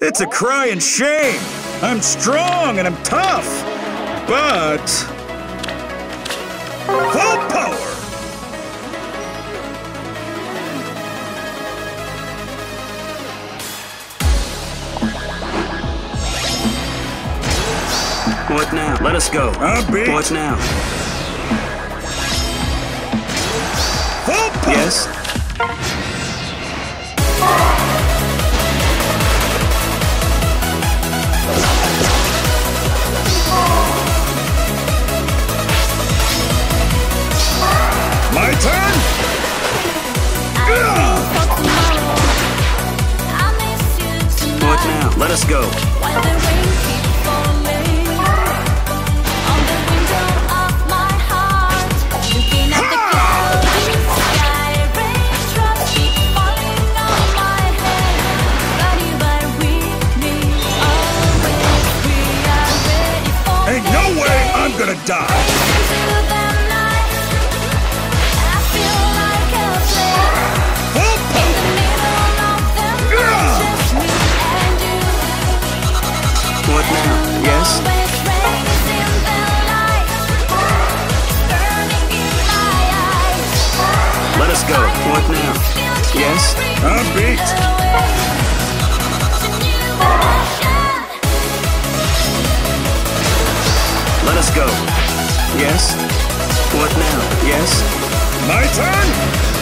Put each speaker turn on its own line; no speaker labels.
It's a crying shame. I'm strong and I'm tough. But. Full power!
What now? Let us go. What now?
Full power!
Yes? Let us go.
Ain't no way I'm gonna die.
Go. What now? Yes?
I'm beat.
Let us go. Yes? What now? Yes?
My turn?